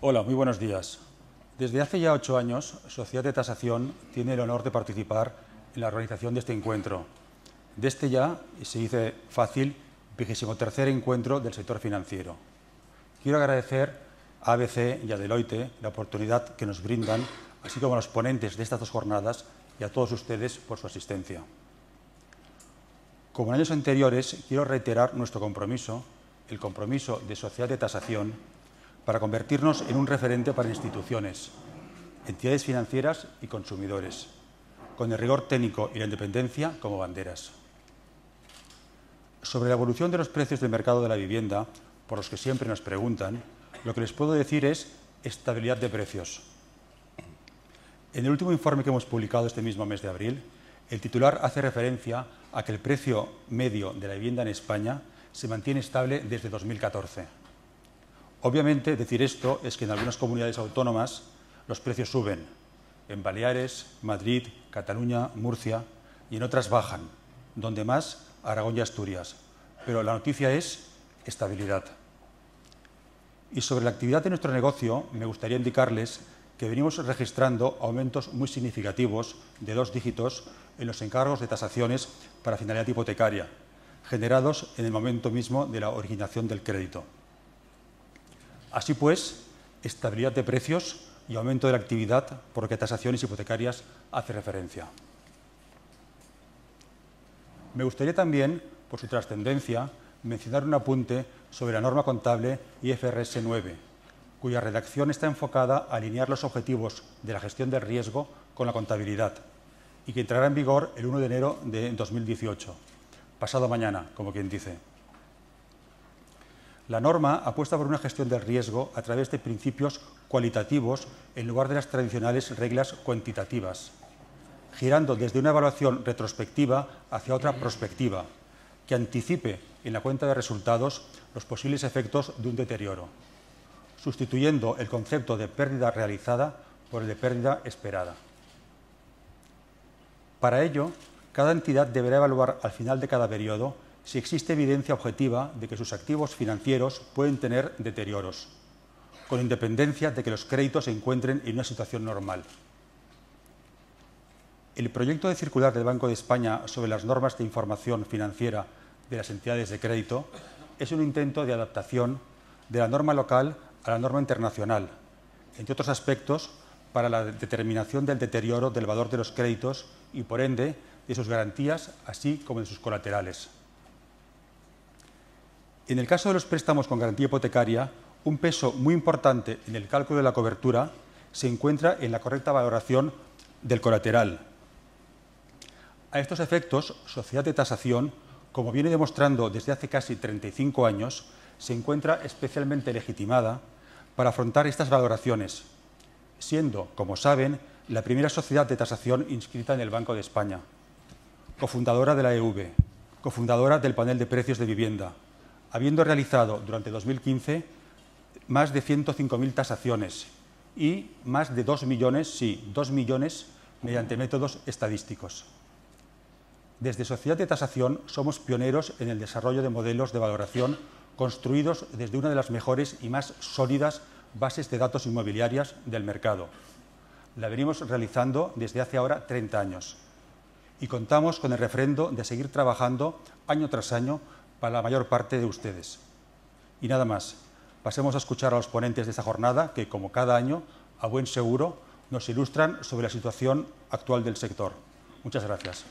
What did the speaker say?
Hola, muy buenos días. Desde hace ya ocho años, Sociedad de Tasación tiene el honor de participar en la organización de este encuentro. De este ya, y se dice fácil, vigésimo tercer encuentro del sector financiero. Quiero agradecer a ABC y a Deloitte la oportunidad que nos brindan, así como a los ponentes de estas dos jornadas y a todos ustedes por su asistencia. Como en años anteriores, quiero reiterar nuestro compromiso, el compromiso de Sociedad de Tasación, para convertirnos en un referente para instituciones, entidades financieras y consumidores, con el rigor técnico y la independencia como banderas. Sobre la evolución de los precios del mercado de la vivienda, por los que siempre nos preguntan, lo que les puedo decir es estabilidad de precios. En el último informe que hemos publicado este mismo mes de abril, el titular hace referencia a que el precio medio de la vivienda en España se mantiene estable desde 2014. Obviamente, decir esto es que en algunas comunidades autónomas los precios suben. En Baleares, Madrid, Cataluña, Murcia y en otras bajan, donde más Aragón y Asturias. Pero la noticia es estabilidad. Y sobre la actividad de nuestro negocio, me gustaría indicarles que venimos registrando aumentos muy significativos de dos dígitos en los encargos de tasaciones para finalidad hipotecaria, generados en el momento mismo de la originación del crédito. Así pues, estabilidad de precios y aumento de la actividad por que tasaciones hipotecarias hace referencia. Me gustaría también, por su trascendencia, mencionar un apunte sobre la norma contable IFRS 9, cuya redacción está enfocada a alinear los objetivos de la gestión del riesgo con la contabilidad y que entrará en vigor el 1 de enero de 2018, pasado mañana, como quien dice. La norma apuesta por una gestión del riesgo a través de principios cualitativos en lugar de las tradicionales reglas cuantitativas, girando desde una evaluación retrospectiva hacia otra prospectiva, que anticipe en la cuenta de resultados los posibles efectos de un deterioro, sustituyendo el concepto de pérdida realizada por el de pérdida esperada. Para ello, cada entidad deberá evaluar al final de cada periodo si existe evidencia objetiva de que sus activos financieros pueden tener deterioros, con independencia de que los créditos se encuentren en una situación normal. El proyecto de circular del Banco de España sobre las normas de información financiera de las entidades de crédito es un intento de adaptación de la norma local a la norma internacional, entre otros aspectos, para la determinación del deterioro del valor de los créditos y, por ende, de sus garantías, así como de sus colaterales. En el caso de los préstamos con garantía hipotecaria, un peso muy importante en el cálculo de la cobertura se encuentra en la correcta valoración del colateral. A estos efectos, Sociedad de Tasación, como viene demostrando desde hace casi 35 años, se encuentra especialmente legitimada para afrontar estas valoraciones, siendo, como saben, la primera sociedad de tasación inscrita en el Banco de España, cofundadora de la EV, cofundadora del panel de precios de vivienda, habiendo realizado durante 2015 más de 105.000 tasaciones y más de 2 millones, sí, 2 millones mediante métodos estadísticos. Desde Sociedad de Tasación somos pioneros en el desarrollo de modelos de valoración construidos desde una de las mejores y más sólidas bases de datos inmobiliarias del mercado. La venimos realizando desde hace ahora 30 años y contamos con el refrendo de seguir trabajando año tras año para la mayor parte de ustedes. Y nada más, pasemos a escuchar a los ponentes de esta jornada que, como cada año, a buen seguro, nos ilustran sobre la situación actual del sector. Muchas gracias.